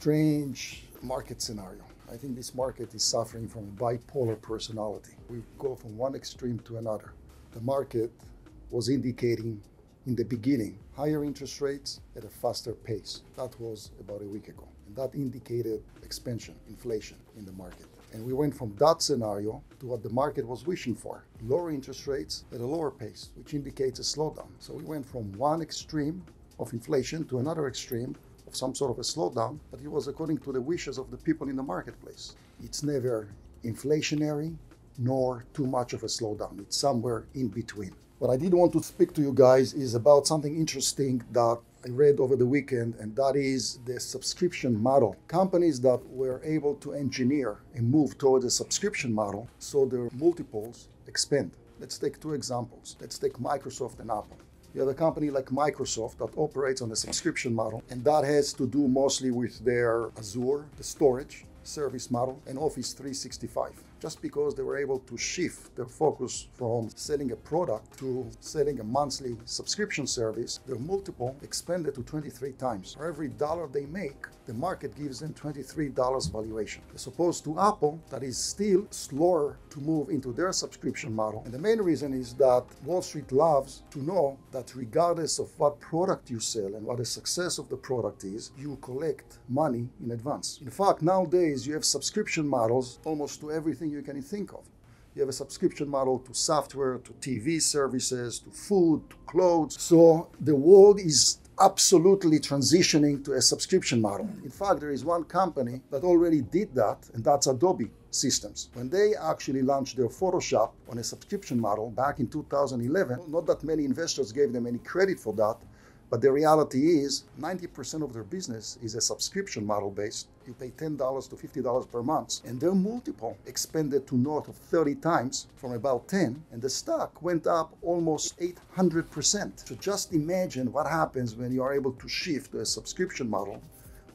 strange market scenario. I think this market is suffering from a bipolar personality. We go from one extreme to another. The market was indicating in the beginning higher interest rates at a faster pace. That was about a week ago. And that indicated expansion, inflation in the market. And we went from that scenario to what the market was wishing for lower interest rates at a lower pace, which indicates a slowdown. So we went from one extreme of inflation to another extreme of some sort of a slowdown, but it was according to the wishes of the people in the marketplace. It's never inflationary nor too much of a slowdown, it's somewhere in between. What I did want to speak to you guys is about something interesting that I read over the weekend, and that is the subscription model. Companies that were able to engineer and move towards a subscription model so their multiples expand. Let's take two examples. Let's take Microsoft and Apple. You have a company like Microsoft that operates on a subscription model, and that has to do mostly with their Azure, the storage service model, and Office 365 just because they were able to shift their focus from selling a product to selling a monthly subscription service, their multiple expanded to 23 times. For every dollar they make, the market gives them $23 valuation, as opposed to Apple, that is still slower to move into their subscription model. And the main reason is that Wall Street loves to know that regardless of what product you sell and what the success of the product is, you collect money in advance. In fact, nowadays you have subscription models almost to everything you can think of. You have a subscription model to software, to TV services, to food, to clothes. So the world is absolutely transitioning to a subscription model. In fact, there is one company that already did that, and that's Adobe Systems. When they actually launched their Photoshop on a subscription model back in 2011, not that many investors gave them any credit for that, but the reality is 90% of their business is a subscription model based. You pay $10 to $50 per month. And their multiple expanded to north of 30 times from about 10. And the stock went up almost 800%. So just imagine what happens when you are able to shift to a subscription model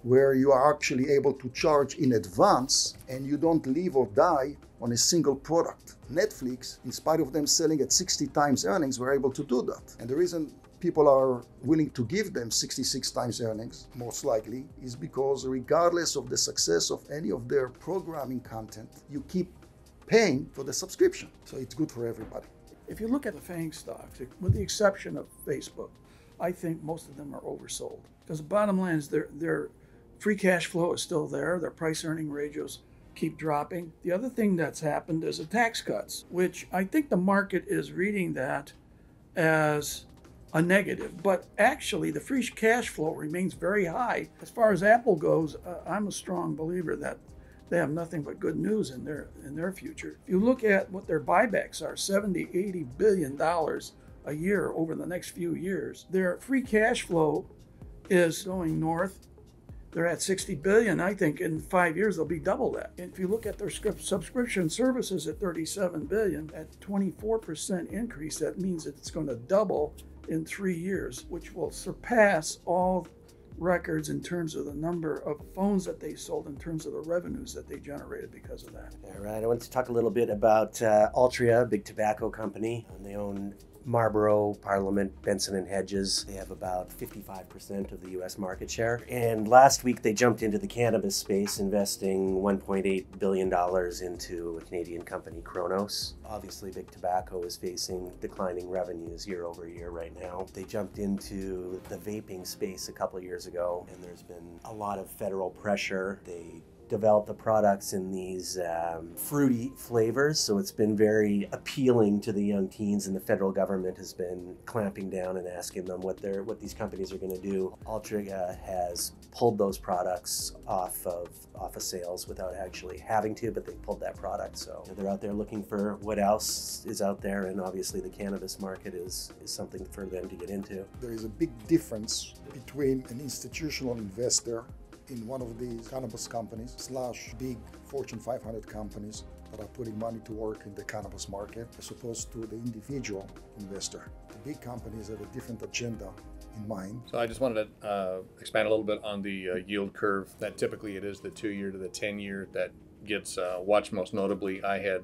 where you are actually able to charge in advance and you don't live or die on a single product. Netflix, in spite of them selling at 60 times earnings, were able to do that. And the reason people are willing to give them 66 times earnings, most likely, is because regardless of the success of any of their programming content, you keep paying for the subscription. So it's good for everybody. If you look at the FANG stocks, with the exception of Facebook, I think most of them are oversold. Because the bottom line is their, their free cash flow is still there, their price earning ratios keep dropping. The other thing that's happened is the tax cuts, which I think the market is reading that as a negative. But actually, the free cash flow remains very high. As far as Apple goes, uh, I'm a strong believer that they have nothing but good news in their in their future. If you look at what their buybacks are, 70, 80 billion dollars a year over the next few years. Their free cash flow is going north. They're at 60 billion. I think in five years they'll be double that. And if you look at their subscription services at 37 billion, at 24% increase, that means that it's going to double in three years, which will surpass all records in terms of the number of phones that they sold, in terms of the revenues that they generated because of that. All right, I want to talk a little bit about uh, Altria, big tobacco company. And they own Marlboro, Parliament, Benson and Hedges. They have about 55% of the US market share. And last week they jumped into the cannabis space, investing $1.8 billion into a Canadian company, Cronos. Obviously, Big Tobacco is facing declining revenues year over year right now. They jumped into the vaping space a couple years ago, and there's been a lot of federal pressure. They develop the products in these um, fruity flavors. So it's been very appealing to the young teens, and the federal government has been clamping down and asking them what they're what these companies are going to do. Altria has pulled those products off of off of sales without actually having to, but they pulled that product. So they're out there looking for what else is out there, and obviously the cannabis market is is something for them to get into. There is a big difference between an institutional investor in one of these cannabis companies slash big Fortune 500 companies that are putting money to work in the cannabis market as opposed to the individual investor. The big companies have a different agenda in mind. So I just wanted to uh, expand a little bit on the uh, yield curve. That typically it is the two year to the 10 year that gets uh, watched most notably. I had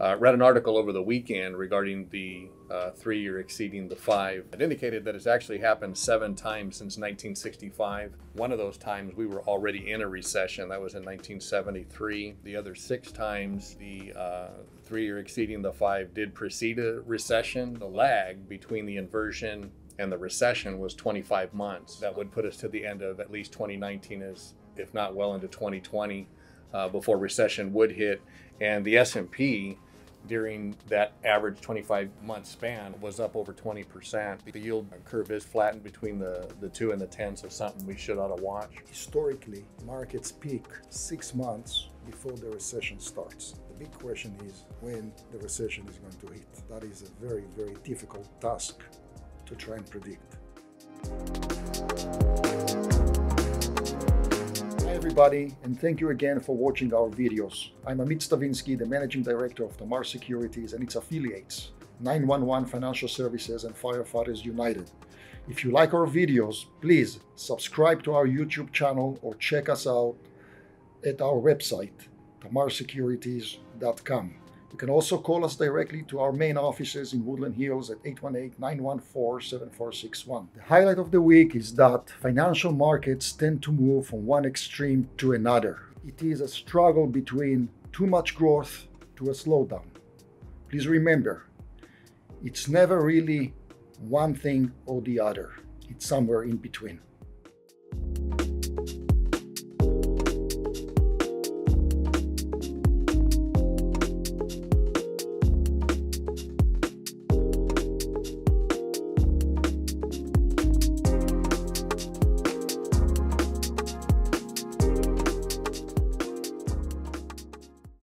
uh, read an article over the weekend regarding the uh, three year exceeding the five. It indicated that it's actually happened seven times since 1965. One of those times we were already in a recession, that was in 1973. The other six times the uh, three year exceeding the five did precede a recession. The lag between the inversion and the recession was 25 months. That would put us to the end of at least 2019, as if not well into 2020, uh, before recession would hit. And the S&P during that average 25 month span was up over 20%. The yield curve is flattened between the, the two and the 10, so something we should ought to watch. Historically, markets peak six months before the recession starts. The big question is when the recession is going to hit. That is a very, very difficult task to try and predict. Everybody, and thank you again for watching our videos. I'm Amit Stavinsky, the Managing Director of Tamar Securities and its affiliates, 911 Financial Services and Firefighters United. If you like our videos, please subscribe to our YouTube channel or check us out at our website, tamarsecurities.com. You can also call us directly to our main offices in Woodland Hills at 818-914-7461. The highlight of the week is that financial markets tend to move from one extreme to another. It is a struggle between too much growth to a slowdown. Please remember, it's never really one thing or the other. It's somewhere in between.